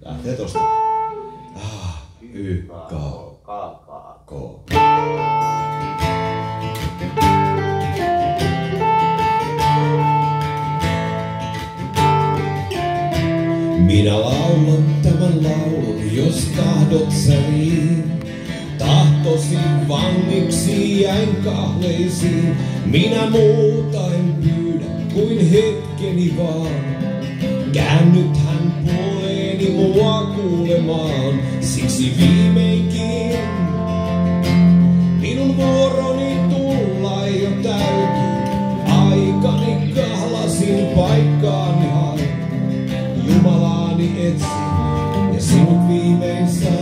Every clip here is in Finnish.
Lähtee tosta. Ah, y, Ka, ka. ko. Minä laulan tämän laulun, jos tahdot sä niin. Tahtosi vangiksi jäin kahleisiin. Minä muuta en pyydä kuin hetkeni vaan. Käännyt hän puoleeni mua kuulemaan, siksi viimeinkin minun vuoroni tulla jo täytyy. Aikani kahlasin paikkaani hain, Jumalaani etsin ja sinut viimein sain.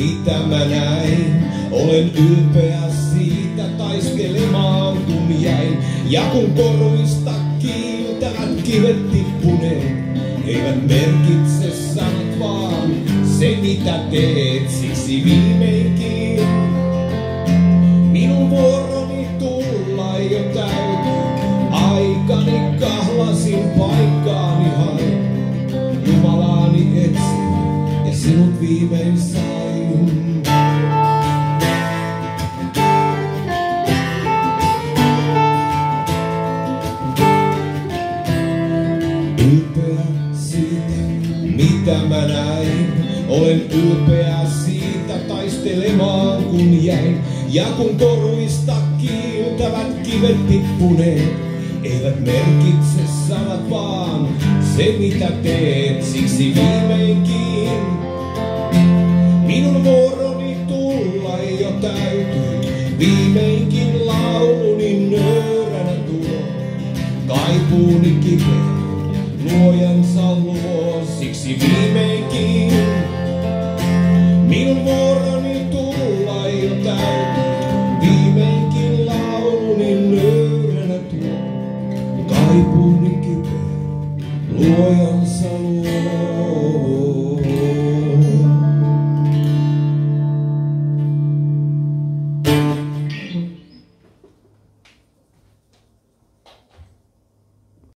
Mitä mä näin. Olen ylpeä siitä taistelemaan kun jäin. Ja kun koruista kiiltävät kivet tippuneet, eivät merkitse sanat vaan se mitä teet. Siksi viimeinkin minun vuoroni tulla jo täytyy. Aikani kahlasin paikkaani hain. Jumalaani etsin ja sinut viimein sain. Mitä mä näin. Olen ylpeä siitä taistelemaan kun jäin. Ja kun koruista kiiltävät kivet tippuneet, eivät merkitse sanat vaan se mitä teet. Siksi viimeinkin minun vuoroni tulla jo täytyy. Viimeinkin lauluni nöyränä tuo. Kaipuuni kipeä, luojansa luo. Siksi viimeinkin minun vuoroni tulla iltäytyy. Viimeinkin lauluni nöyränä tuo, kaipuuni kipeä luojansa luo.